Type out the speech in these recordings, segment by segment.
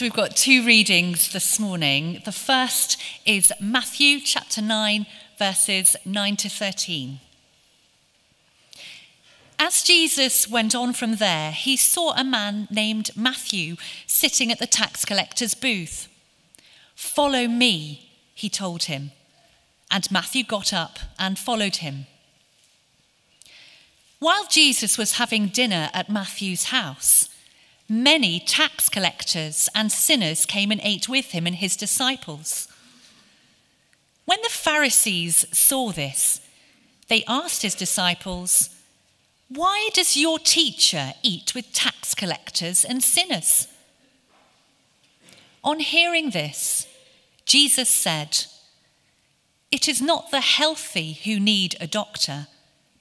So we've got two readings this morning. The first is Matthew chapter 9, verses 9 to 13. As Jesus went on from there, he saw a man named Matthew sitting at the tax collector's booth. Follow me, he told him. And Matthew got up and followed him. While Jesus was having dinner at Matthew's house, Many tax collectors and sinners came and ate with him and his disciples. When the Pharisees saw this, they asked his disciples, Why does your teacher eat with tax collectors and sinners? On hearing this, Jesus said, It is not the healthy who need a doctor,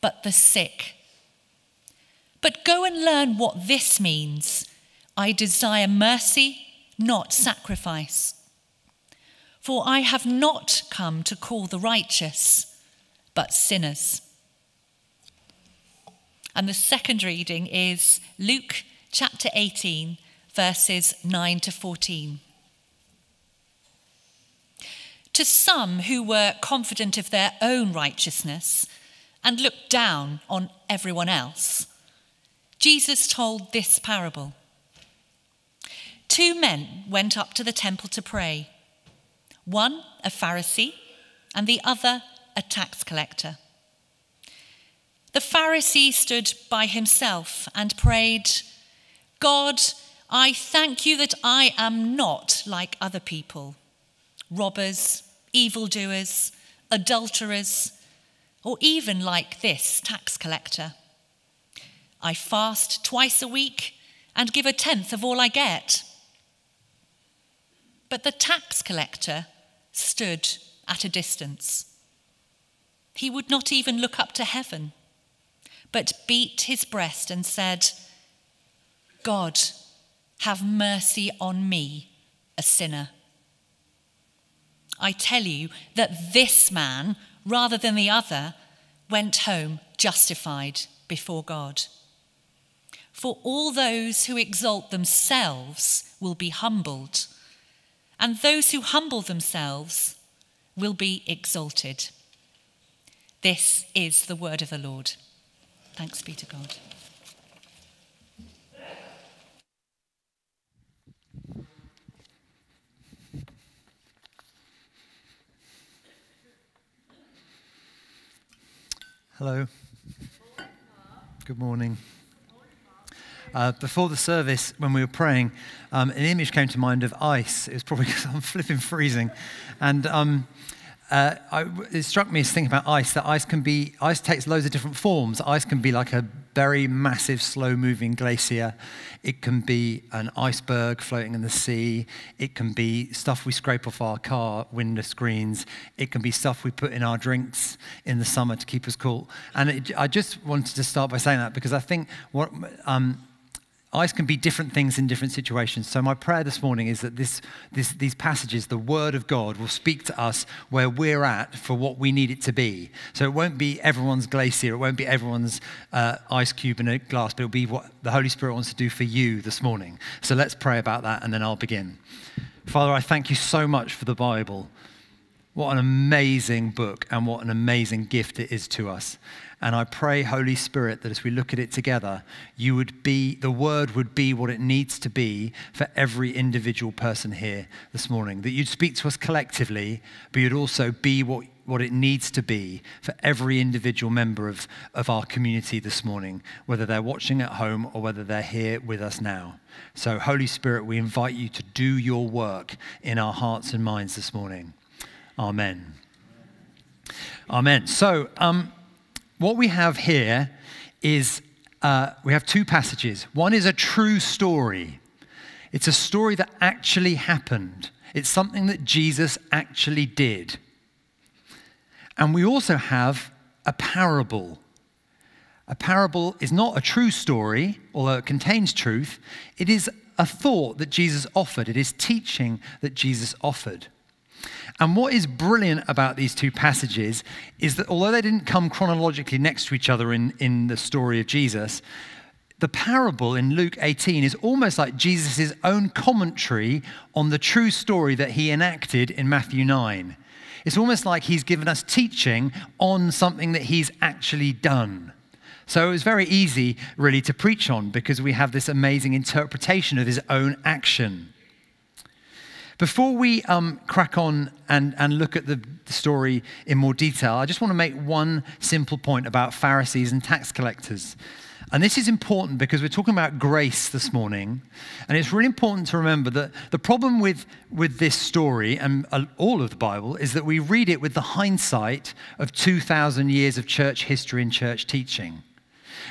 but the sick. But go and learn what this means I desire mercy, not sacrifice. For I have not come to call the righteous, but sinners. And the second reading is Luke chapter 18, verses 9 to 14. To some who were confident of their own righteousness and looked down on everyone else, Jesus told this parable. Two men went up to the temple to pray one a Pharisee, and the other a tax collector. The Pharisee stood by himself and prayed, God, I thank you that I am not like other people robbers, evildoers, adulterers, or even like this tax collector. I fast twice a week and give a tenth of all I get. But the tax collector stood at a distance. He would not even look up to heaven, but beat his breast and said, God, have mercy on me, a sinner. I tell you that this man, rather than the other, went home justified before God. For all those who exalt themselves will be humbled and those who humble themselves will be exalted. This is the word of the Lord. Thanks be to God. Hello. Good morning. Uh, before the service, when we were praying, um, an image came to mind of ice. It was probably because I'm flipping freezing. And um, uh, I, it struck me as thinking about ice that ice can be, ice takes loads of different forms. Ice can be like a very massive, slow moving glacier. It can be an iceberg floating in the sea. It can be stuff we scrape off our car window screens. It can be stuff we put in our drinks in the summer to keep us cool. And it, I just wanted to start by saying that because I think what, um, Ice can be different things in different situations. So, my prayer this morning is that this, this, these passages, the Word of God, will speak to us where we're at for what we need it to be. So, it won't be everyone's glacier, it won't be everyone's uh, ice cube in a glass, but it'll be what the Holy Spirit wants to do for you this morning. So, let's pray about that and then I'll begin. Father, I thank you so much for the Bible. What an amazing book and what an amazing gift it is to us. And I pray, Holy Spirit, that as we look at it together, you would be, the word would be what it needs to be for every individual person here this morning. That you'd speak to us collectively, but you'd also be what, what it needs to be for every individual member of, of our community this morning, whether they're watching at home or whether they're here with us now. So, Holy Spirit, we invite you to do your work in our hearts and minds this morning. Amen. Amen. So, um, what we have here is uh, we have two passages. One is a true story, it's a story that actually happened, it's something that Jesus actually did. And we also have a parable. A parable is not a true story, although it contains truth. It is a thought that Jesus offered, it is teaching that Jesus offered. And what is brilliant about these two passages is that although they didn't come chronologically next to each other in, in the story of Jesus, the parable in Luke 18 is almost like Jesus' own commentary on the true story that he enacted in Matthew 9. It's almost like he's given us teaching on something that he's actually done. So it was very easy, really, to preach on because we have this amazing interpretation of his own action. Before we um, crack on and, and look at the story in more detail, I just want to make one simple point about Pharisees and tax collectors. And this is important because we're talking about grace this morning. And it's really important to remember that the problem with, with this story and uh, all of the Bible is that we read it with the hindsight of 2,000 years of church history and church teaching.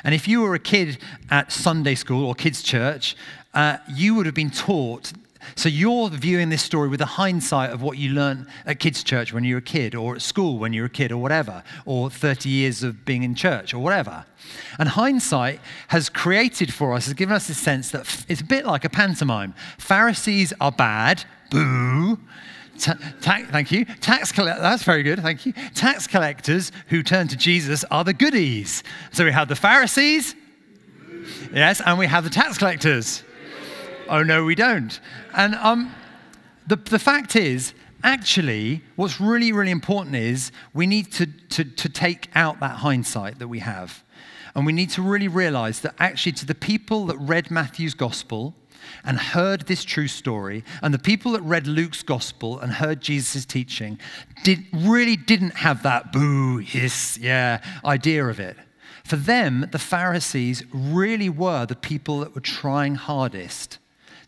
And if you were a kid at Sunday school or kids' church, uh, you would have been taught so you're viewing this story with the hindsight of what you learned at kids' church when you were a kid, or at school when you were a kid, or whatever, or 30 years of being in church, or whatever. And hindsight has created for us, has given us this sense that it's a bit like a pantomime. Pharisees are bad, boo. Ta- thank you. Tax collect- that's very good. Thank you. Tax collectors who turn to Jesus are the goodies. So we have the Pharisees, yes, and we have the tax collectors. Oh, no, we don't. And um, the, the fact is, actually, what's really, really important is we need to, to, to take out that hindsight that we have. And we need to really realize that actually, to the people that read Matthew's gospel, and heard this true story, and the people that read Luke's gospel and heard Jesus' teaching did, really didn't have that boo, hiss, yeah idea of it. For them, the Pharisees really were the people that were trying hardest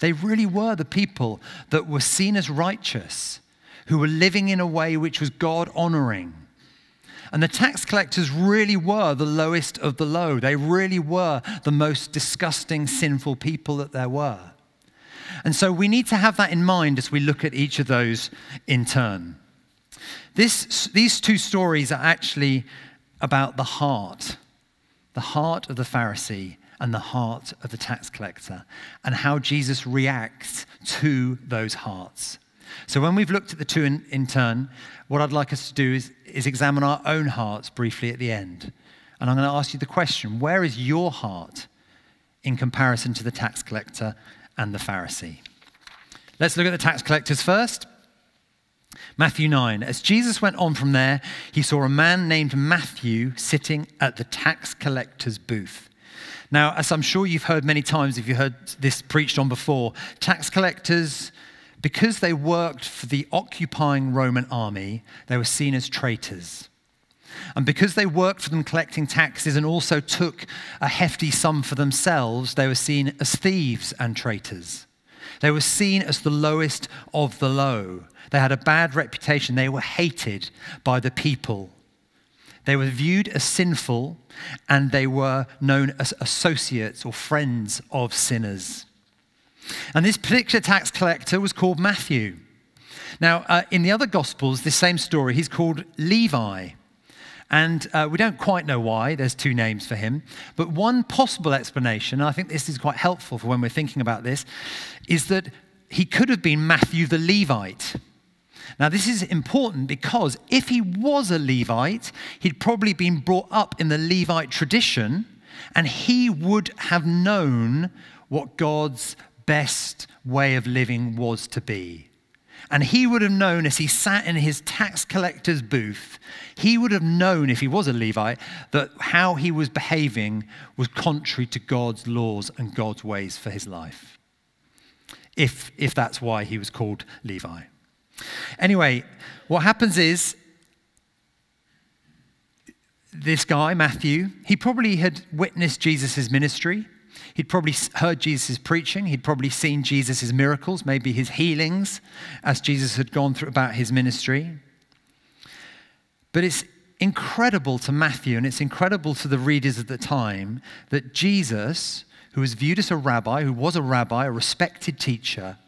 they really were the people that were seen as righteous, who were living in a way which was God honoring. And the tax collectors really were the lowest of the low. They really were the most disgusting, sinful people that there were. And so we need to have that in mind as we look at each of those in turn. This, these two stories are actually about the heart, the heart of the Pharisee and the heart of the tax collector, and how Jesus reacts to those hearts. So, when we've looked at the two in, in turn, what I'd like us to do is, is examine our own hearts briefly at the end. And I'm going to ask you the question where is your heart in comparison to the tax collector and the Pharisee? Let's look at the tax collectors first. Matthew 9. As Jesus went on from there, he saw a man named Matthew sitting at the tax collector's booth. Now, as I'm sure you've heard many times, if you heard this preached on before, tax collectors, because they worked for the occupying Roman army, they were seen as traitors. And because they worked for them collecting taxes and also took a hefty sum for themselves, they were seen as thieves and traitors. They were seen as the lowest of the low. They had a bad reputation. They were hated by the people. They were viewed as sinful and they were known as associates or friends of sinners. And this particular tax collector was called Matthew. Now, uh, in the other Gospels, this same story, he's called Levi. And uh, we don't quite know why, there's two names for him. But one possible explanation, and I think this is quite helpful for when we're thinking about this, is that he could have been Matthew the Levite. Now, this is important because if he was a Levite, he'd probably been brought up in the Levite tradition and he would have known what God's best way of living was to be. And he would have known as he sat in his tax collector's booth, he would have known if he was a Levite that how he was behaving was contrary to God's laws and God's ways for his life. If, if that's why he was called Levi. Anyway, what happens is this guy, Matthew, he probably had witnessed Jesus' ministry. He'd probably heard Jesus' preaching. He'd probably seen Jesus' miracles, maybe his healings, as Jesus had gone through about his ministry. But it's incredible to Matthew, and it's incredible to the readers of the time, that Jesus, who was viewed as a rabbi, who was a rabbi, a respected teacher,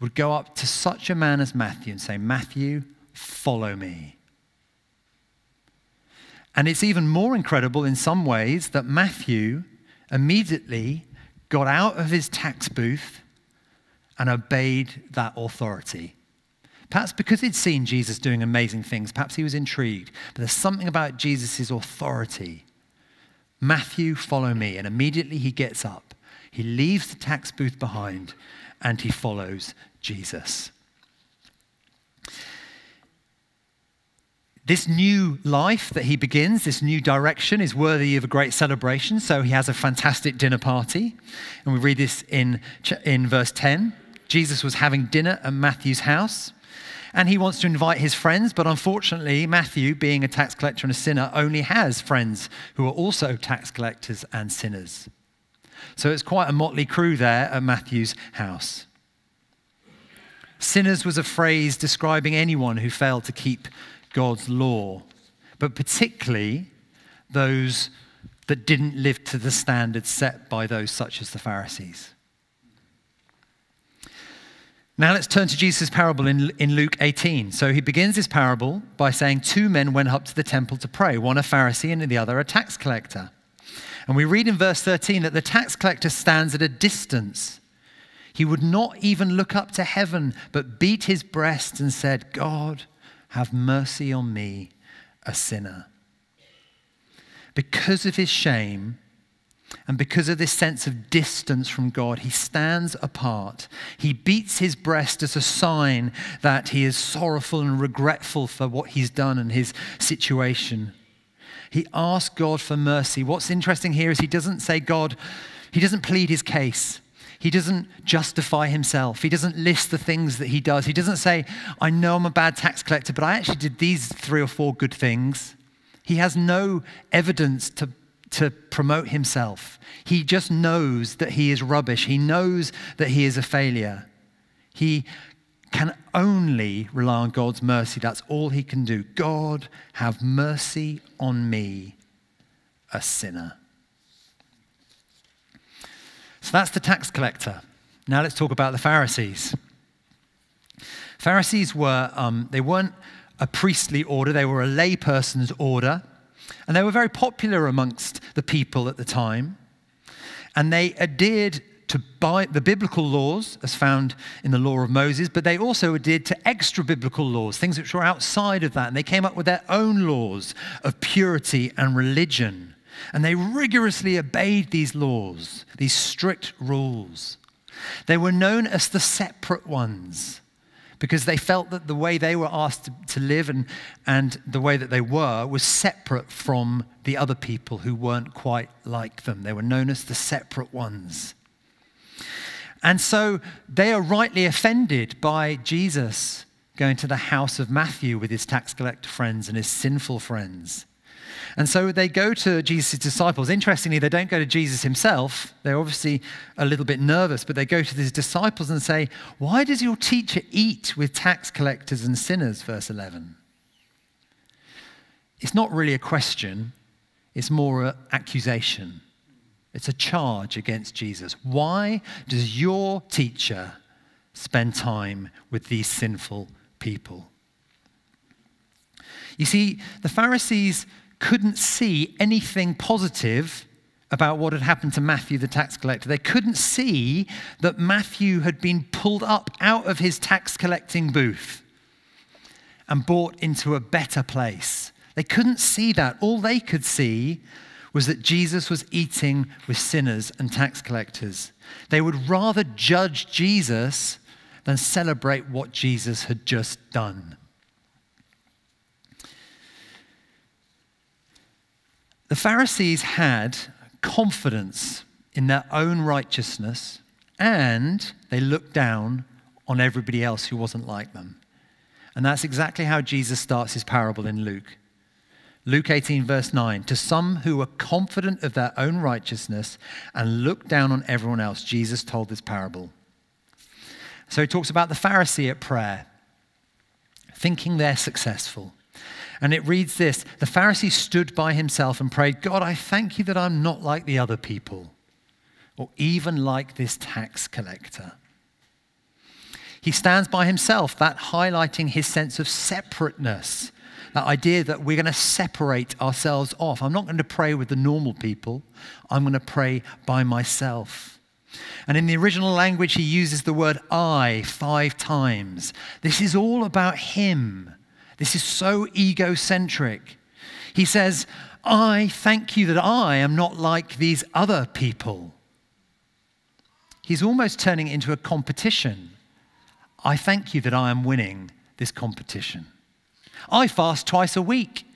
would go up to such a man as Matthew and say, Matthew, follow me. And it's even more incredible in some ways that Matthew immediately got out of his tax booth and obeyed that authority. Perhaps because he'd seen Jesus doing amazing things, perhaps he was intrigued. But there's something about Jesus' authority. Matthew, follow me. And immediately he gets up. He leaves the tax booth behind and he follows Jesus. This new life that he begins, this new direction, is worthy of a great celebration. So he has a fantastic dinner party. And we read this in, in verse 10. Jesus was having dinner at Matthew's house. And he wants to invite his friends, but unfortunately, Matthew, being a tax collector and a sinner, only has friends who are also tax collectors and sinners. So it's quite a motley crew there at Matthew's house. Sinners was a phrase describing anyone who failed to keep God's law, but particularly those that didn't live to the standards set by those such as the Pharisees. Now let's turn to Jesus' parable in, in Luke 18. So he begins his parable by saying, Two men went up to the temple to pray, one a Pharisee and the other a tax collector. And we read in verse 13 that the tax collector stands at a distance. He would not even look up to heaven, but beat his breast and said, God, have mercy on me, a sinner. Because of his shame, and because of this sense of distance from God, he stands apart. He beats his breast as a sign that he is sorrowful and regretful for what he's done and his situation. He asks God for mercy. What's interesting here is he doesn't say, God, he doesn't plead his case. He doesn't justify himself. He doesn't list the things that he does. He doesn't say, I know I'm a bad tax collector, but I actually did these three or four good things. He has no evidence to to promote himself. He just knows that he is rubbish. He knows that he is a failure. He can only rely on God's mercy. That's all he can do. God, have mercy on me, a sinner. So that's the tax collector. Now let's talk about the Pharisees. Pharisees were, um, they weren't a priestly order, they were a layperson's order. And they were very popular amongst the people at the time. And they adhered to buy the biblical laws as found in the law of Moses, but they also adhered to extra biblical laws, things which were outside of that. And they came up with their own laws of purity and religion. And they rigorously obeyed these laws, these strict rules. They were known as the separate ones because they felt that the way they were asked to, to live and, and the way that they were was separate from the other people who weren't quite like them. They were known as the separate ones. And so they are rightly offended by Jesus going to the house of Matthew with his tax collector friends and his sinful friends. And so they go to Jesus' disciples. Interestingly, they don't go to Jesus himself. They're obviously a little bit nervous, but they go to his disciples and say, Why does your teacher eat with tax collectors and sinners? Verse 11. It's not really a question, it's more an accusation. It's a charge against Jesus. Why does your teacher spend time with these sinful people? You see, the Pharisees couldn't see anything positive about what had happened to Matthew, the tax collector. They couldn't see that Matthew had been pulled up out of his tax collecting booth and brought into a better place. They couldn't see that. All they could see was that Jesus was eating with sinners and tax collectors. They would rather judge Jesus than celebrate what Jesus had just done. The Pharisees had confidence in their own righteousness and they looked down on everybody else who wasn't like them. And that's exactly how Jesus starts his parable in Luke. Luke 18, verse 9. To some who were confident of their own righteousness and looked down on everyone else, Jesus told this parable. So he talks about the Pharisee at prayer, thinking they're successful. And it reads this The Pharisee stood by himself and prayed, God, I thank you that I'm not like the other people, or even like this tax collector. He stands by himself, that highlighting his sense of separateness, that idea that we're going to separate ourselves off. I'm not going to pray with the normal people, I'm going to pray by myself. And in the original language, he uses the word I five times. This is all about him. This is so egocentric. He says, I thank you that I am not like these other people. He's almost turning it into a competition. I thank you that I am winning this competition. I fast twice a week,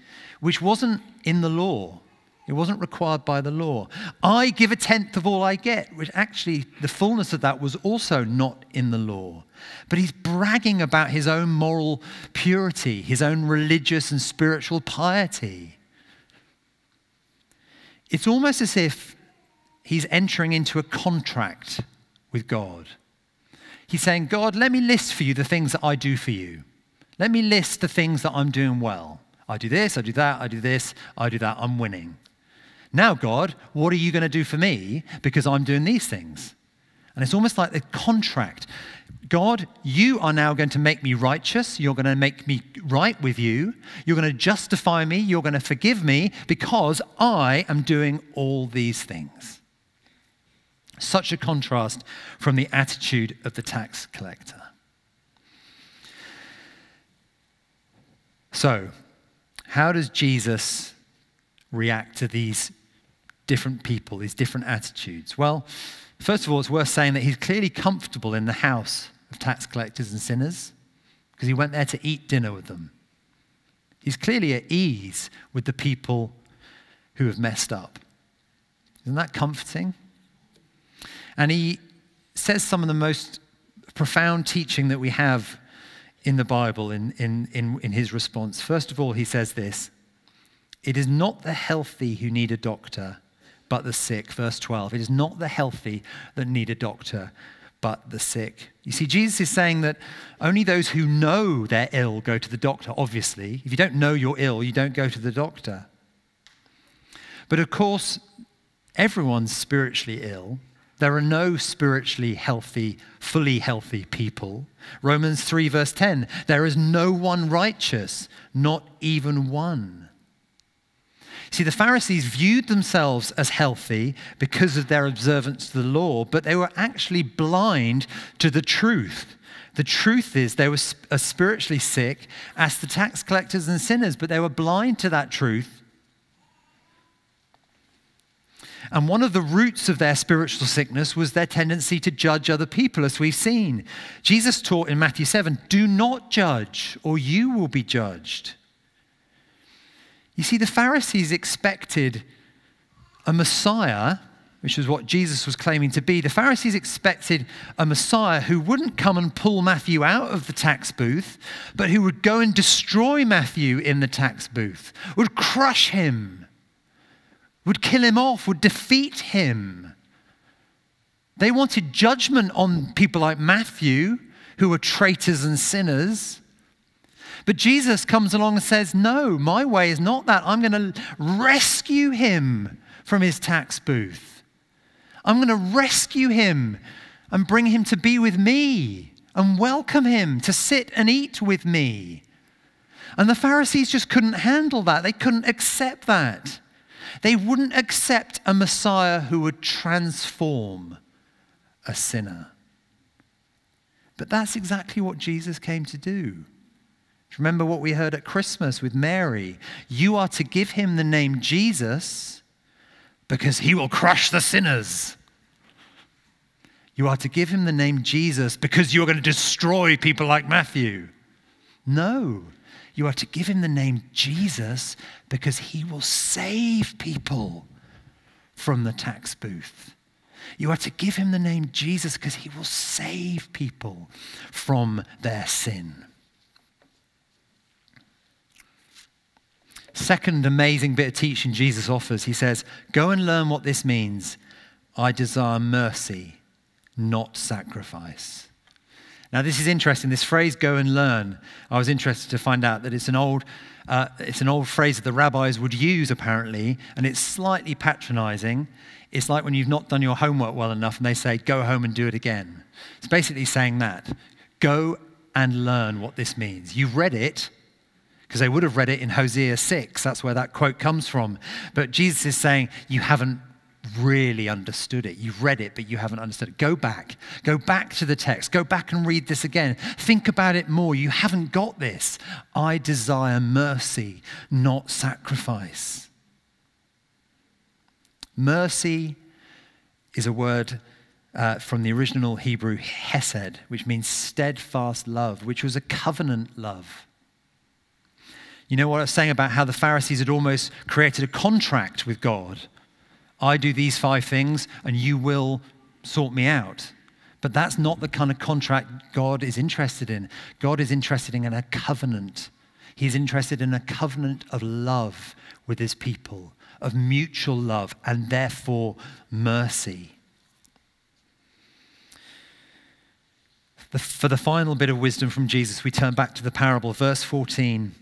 which wasn't in the law. It wasn't required by the law. I give a tenth of all I get, which actually, the fullness of that was also not in the law. But he's bragging about his own moral purity, his own religious and spiritual piety. It's almost as if he's entering into a contract with God. He's saying, God, let me list for you the things that I do for you. Let me list the things that I'm doing well. I do this, I do that, I do this, I do that, I'm winning. Now, God, what are you going to do for me because I'm doing these things? And it's almost like the contract. God, you are now going to make me righteous. You're going to make me right with you. You're going to justify me. You're going to forgive me because I am doing all these things. Such a contrast from the attitude of the tax collector. So, how does Jesus react to these different people, these different attitudes? Well, first of all, it's worth saying that he's clearly comfortable in the house of tax collectors and sinners because he went there to eat dinner with them. He's clearly at ease with the people who have messed up. Isn't that comforting? And he says some of the most profound teaching that we have in the Bible in, in, in, in his response. First of all, he says this It is not the healthy who need a doctor, but the sick. Verse 12. It is not the healthy that need a doctor, but the sick. You see, Jesus is saying that only those who know they're ill go to the doctor, obviously. If you don't know you're ill, you don't go to the doctor. But of course, everyone's spiritually ill. There are no spiritually healthy, fully healthy people. Romans 3, verse 10 there is no one righteous, not even one. See, the Pharisees viewed themselves as healthy because of their observance to the law, but they were actually blind to the truth. The truth is, they were as uh, spiritually sick as the tax collectors and sinners, but they were blind to that truth And one of the roots of their spiritual sickness was their tendency to judge other people, as we've seen. Jesus taught in Matthew 7 do not judge, or you will be judged. You see, the Pharisees expected a Messiah, which is what Jesus was claiming to be. The Pharisees expected a Messiah who wouldn't come and pull Matthew out of the tax booth, but who would go and destroy Matthew in the tax booth, would crush him would kill him off, would defeat him. They wanted judgment on people like Matthew, who were traitors and sinners. But Jesus comes along and says, No, my way is not that. I'm going to rescue him from his tax booth. I'm going to rescue him and bring him to be with me and welcome him to sit and eat with me. And the Pharisees just couldn't handle that. They couldn't accept that. They wouldn't accept a Messiah who would transform a sinner. But that's exactly what Jesus came to do. Remember what we heard at Christmas with Mary? You are to give him the name Jesus because he will crush the sinners. You are to give him the name Jesus because you're going to destroy people like Matthew. No, you are to give him the name Jesus because he will save people from the tax booth. You are to give him the name Jesus because he will save people from their sin. Second amazing bit of teaching Jesus offers, he says, Go and learn what this means. I desire mercy, not sacrifice. Now, this is interesting. This phrase, go and learn, I was interested to find out that it's an old, uh, it's an old phrase that the rabbis would use, apparently, and it's slightly patronizing. It's like when you've not done your homework well enough and they say, go home and do it again. It's basically saying that. Go and learn what this means. You've read it, because they would have read it in Hosea 6. That's where that quote comes from. But Jesus is saying, You haven't really understood it. You've read it, but you haven't understood it. Go back. Go back to the text. Go back and read this again. Think about it more. You haven't got this. I desire mercy, not sacrifice. Mercy is a word uh, from the original Hebrew hesed, which means steadfast love, which was a covenant love. You know what I was saying about how the Pharisees had almost created a contract with God? I do these five things and you will sort me out. But that's not the kind of contract God is interested in. God is interested in a covenant. He's interested in a covenant of love with his people, of mutual love, and therefore mercy. The, for the final bit of wisdom from Jesus, we turn back to the parable, verse 14.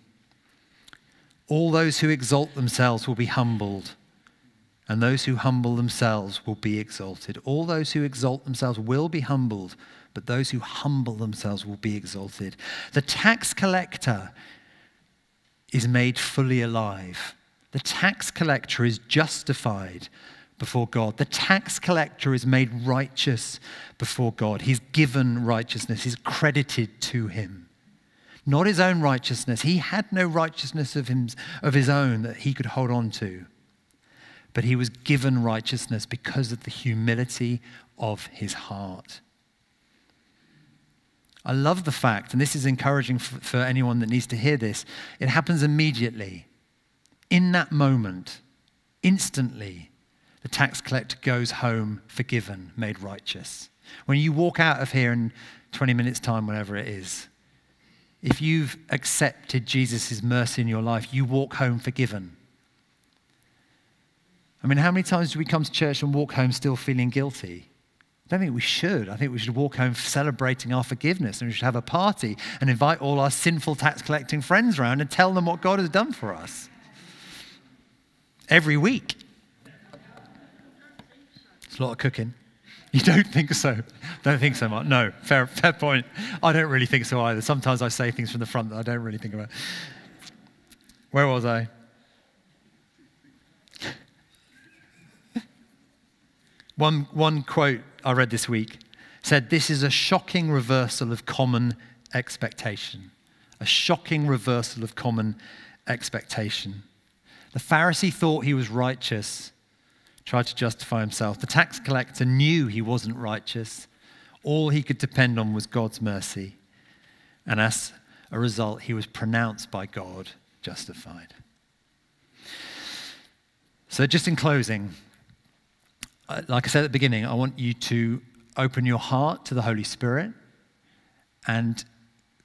All those who exalt themselves will be humbled, and those who humble themselves will be exalted. All those who exalt themselves will be humbled, but those who humble themselves will be exalted. The tax collector is made fully alive. The tax collector is justified before God. The tax collector is made righteous before God. He's given righteousness, he's credited to him. Not his own righteousness. He had no righteousness of, him, of his own that he could hold on to. But he was given righteousness because of the humility of his heart. I love the fact, and this is encouraging for, anyone that needs to hear this, it happens immediately. In that moment, instantly, the tax collector goes home forgiven, made righteous. When you walk out of here in 20 minutes' time, whatever it is, if you've accepted Jesus' mercy in your life, you walk home forgiven. I mean, how many times do we come to church and walk home still feeling guilty? I don't think we should. I think we should walk home celebrating our forgiveness and we should have a party and invite all our sinful tax collecting friends around and tell them what God has done for us. Every week. It's a lot of cooking. You don't think so? Don't think so much? No, fair, fair point. I don't really think so either. Sometimes I say things from the front that I don't really think about. Where was I? One, one quote I read this week said, This is a shocking reversal of common expectation. A shocking reversal of common expectation. The Pharisee thought he was righteous tried to justify himself. The tax collector knew he wasn't righteous. All he could depend on was God's mercy. And as a result, he was pronounced by God justified. So, just in closing, Uh, like I said at the beginning, I want you to open your heart to the Holy Spirit and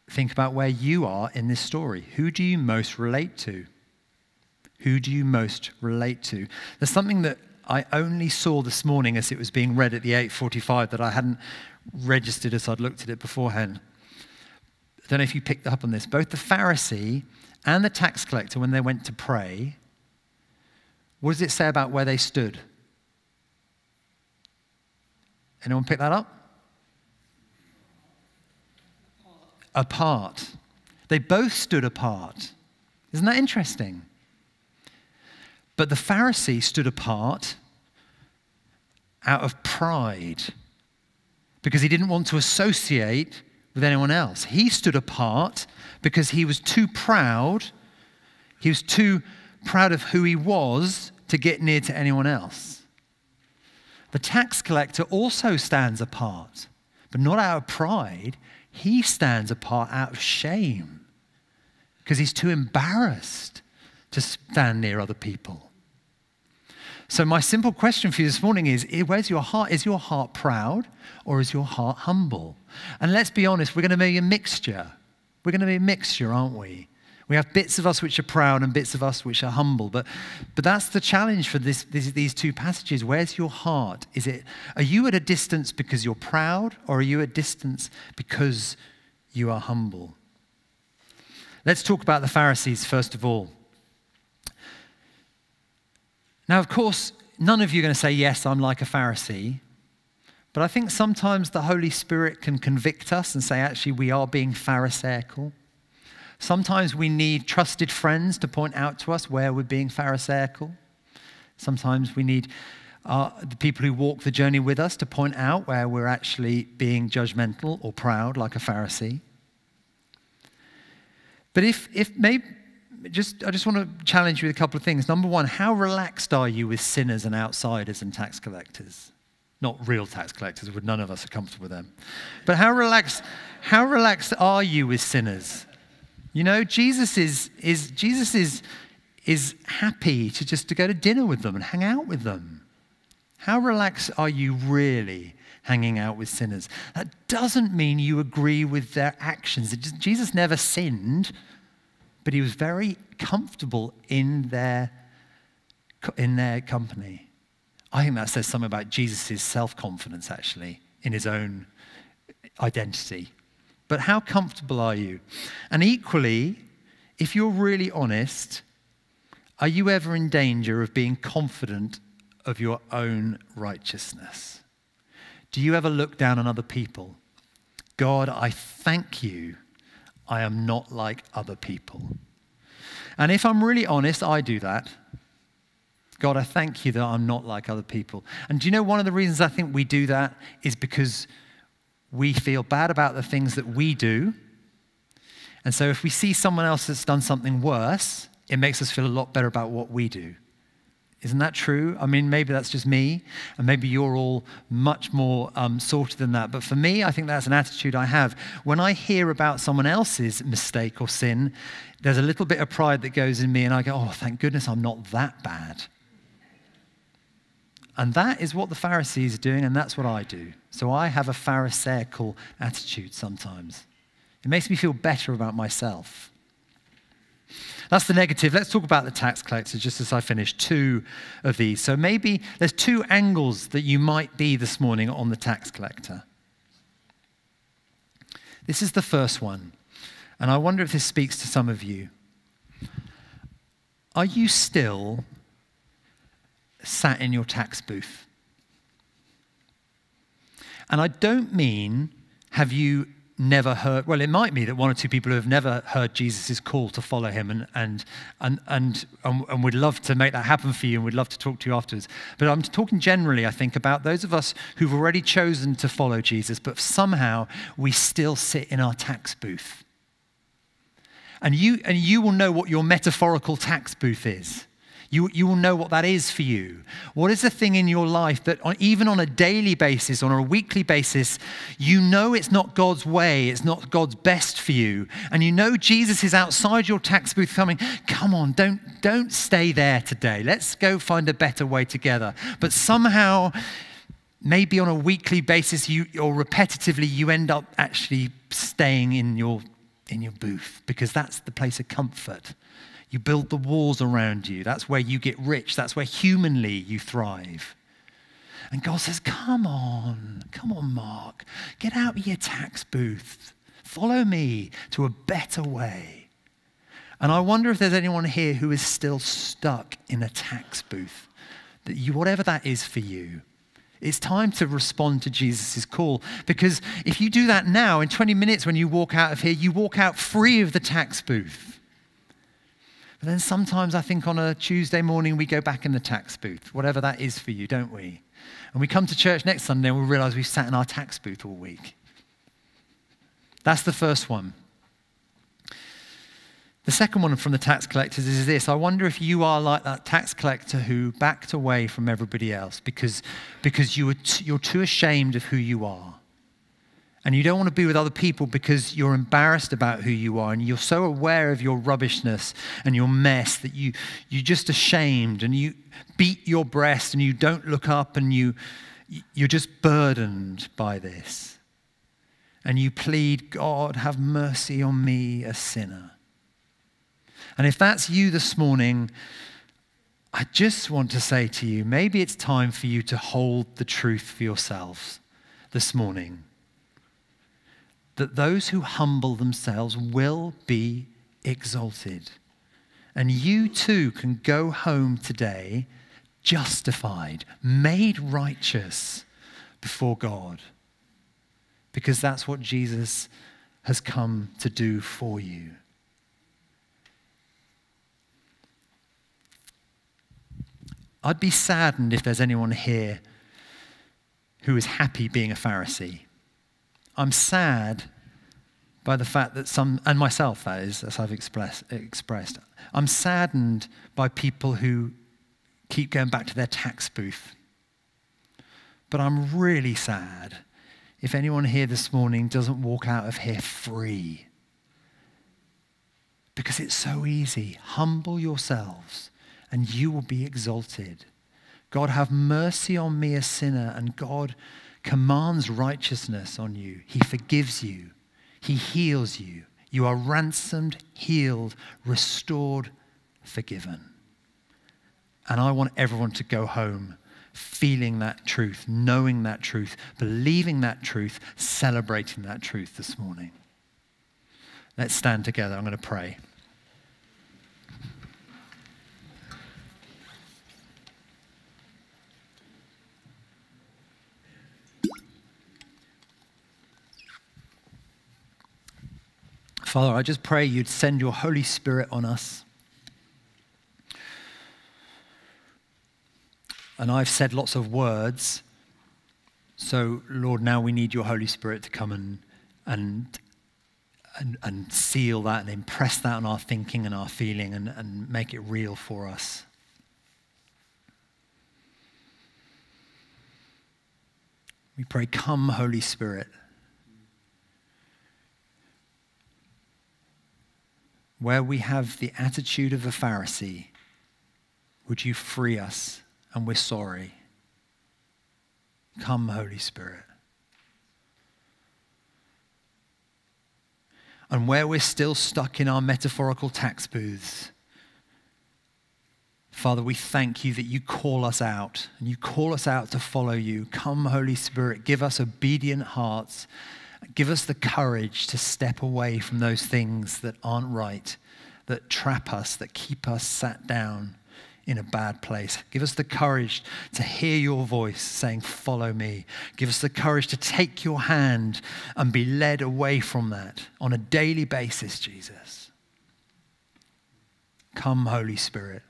think about where you are in this story. Who do you most relate to? Who do you most relate to? There's something that I only saw this morning as it was being read at the 8:45 that I hadn't registered as I'd looked at it beforehand. I don't know if you picked up on this. Both the Pharisee and the tax collector, when they went to pray, what does it say about where they stood? Anyone pick that up? Apart. They both stood apart. Isn't that interesting? But the Pharisee stood apart out of pride because he didn't want to associate with anyone else. He stood apart because he was too proud. He was too proud of who he was to get near to anyone else. The tax collector also stands apart, but not out of pride. He stands apart out of shame because he's too embarrassed to stand near other people. So, my simple question for you this morning is where's your heart? Is your heart proud or is your heart humble? And let's be honest, we're going to be a mixture. We're going to be a mixture, aren't we? We have bits of us which are proud and bits of us which are humble. But, but that's the challenge for this, this, these two passages. Where's your heart? Is it, are you at a distance because you're proud or are you at a distance because you are humble? Let's talk about the Pharisees first of all. Now, of course, none of you are going to say, Yes, I'm like a Pharisee. But I think sometimes the Holy Spirit can convict us and say, Actually, we are being Pharisaical. Sometimes we need trusted friends to point out to us where we're being Pharisaical. Sometimes we need uh, the people who walk the journey with us to point out where we're actually being judgmental or proud, like a Pharisee. But if, if maybe, just, I just want to challenge you with a couple of things. Number one, how relaxed are you with sinners and outsiders and tax collectors? Not real tax collectors, would none of us are comfortable with them. But how relaxed, how relaxed are you with sinners? You know, Jesus is, is, Jesus is, is happy to just to go to dinner with them and hang out with them. How relaxed are you really hanging out with sinners? That doesn't mean you agree with their actions. Just, Jesus never sinned, but he was very comfortable in their, in their company. I think that says something about Jesus' self confidence, actually, in his own identity. But how comfortable are you? And equally, if you're really honest, are you ever in danger of being confident of your own righteousness? Do you ever look down on other people? God, I thank you I am not like other people. And if I'm really honest, I do that. God, I thank you that I'm not like other people. And do you know one of the reasons I think we do that is because we feel bad about the things that we do. And so if we see someone else that's done something worse, it makes us feel a lot better about what we do. Isn't that true? I mean, maybe that's just me, and maybe you're all much more um, sorted than that. But for me, I think that's an attitude I have. When I hear about someone else's mistake or sin, there's a little bit of pride that goes in me, and I go, oh, thank goodness I'm not that bad. And that is what the Pharisees are doing, and that's what I do. So I have a Pharisaical attitude sometimes. It makes me feel better about myself. That's the negative. Let's talk about the tax collector just as I finish two of these. So maybe there's two angles that you might be this morning on the tax collector. This is the first one. And I wonder if this speaks to some of you. Are you still sat in your tax booth? And I don't mean have you never heard, well, it might be that one or two people who have never heard Jesus' call to follow him and, and, and, and, and, would love to make that happen for you and would love to talk to you afterwards. But I'm talking generally, I think, about those of us who've already chosen to follow Jesus, but somehow we still sit in our tax booth. And you, and you will know what your metaphorical tax booth is. You, you will know what that is for you. What is the thing in your life that, on, even on a daily basis, on a weekly basis, you know it's not God's way, it's not God's best for you, and you know Jesus is outside your tax booth coming, come on, don't, don't stay there today. Let's go find a better way together. But somehow, maybe on a weekly basis you, or repetitively, you end up actually staying in your, in your booth because that's the place of comfort. You build the walls around you. That's where you get rich. That's where humanly you thrive. And God says, Come on, come on, Mark. Get out of your tax booth. Follow me to a better way. And I wonder if there's anyone here who is still stuck in a tax booth. That you, whatever that is for you, it's time to respond to Jesus' call. Because if you do that now, in 20 minutes when you walk out of here, you walk out free of the tax booth. But then sometimes I think on a Tuesday morning we go back in the tax booth, whatever that is for you, don't we? And we come to church next Sunday and we realize we've sat in our tax booth all week. That's the first one. The second one from the tax collectors is this I wonder if you are like that tax collector who backed away from everybody else because, because you t- you're too ashamed of who you are. And you don't want to be with other people because you're embarrassed about who you are and you're so aware of your rubbishness and your mess that you, you're just ashamed and you beat your breast and you don't look up and you, you're just burdened by this. And you plead, God, have mercy on me, a sinner. And if that's you this morning, I just want to say to you maybe it's time for you to hold the truth for yourselves this morning that those who humble themselves will be exalted. And you too can go home today justified, made righteous before God. Because that's what Jesus has come to do for you. I'd be saddened if there's anyone here who is happy being a Pharisee. I'm sad by the fact that some, and myself that is, as I've express, expressed, I'm saddened by people who keep going back to their tax booth. But I'm really sad if anyone here this morning doesn't walk out of here free. Because it's so easy. Humble yourselves, and you will be exalted. God, have mercy on me, a sinner, and God commands righteousness on you. He forgives you. He heals you. You are ransomed, healed, restored, forgiven. And I want everyone to go home feeling that truth, knowing that truth, believing that truth, celebrating that truth this morning. Let's stand together. I'm going to pray. Father, I just pray you'd send your Holy Spirit on us. And I've said lots of words. So, Lord, now we need your Holy Spirit to come and, and, and, and seal that and impress that on our thinking and our feeling and, and make it real for us. We pray, Come, Holy Spirit. Where we have the attitude of a Pharisee, would you free us? And we're sorry. Come, Holy Spirit. And where we're still stuck in our metaphorical tax booths, Father, we thank you that you call us out and you call us out to follow you. Come, Holy Spirit, give us obedient hearts Give us the courage to step away from those things that aren't right, that trap us, that keep us sat down in a bad place. Give us the courage to hear your voice saying, Follow me. Give us the courage to take your hand and be led away from that on a daily basis, Jesus. Come, Holy Spirit.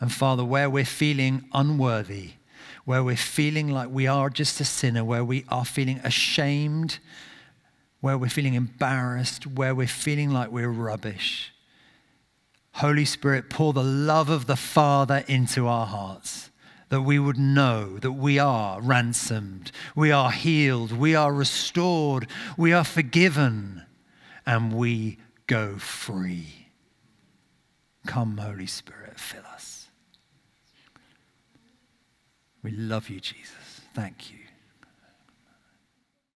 And Father, where we're feeling unworthy, where we're feeling like we are just a sinner, where we are feeling ashamed, where we're feeling embarrassed, where we're feeling like we're rubbish. Holy Spirit, pour the love of the Father into our hearts that we would know that we are ransomed, we are healed, we are restored, we are forgiven, and we go free. Come, Holy Spirit, fill us. We love you, Jesus. Thank you.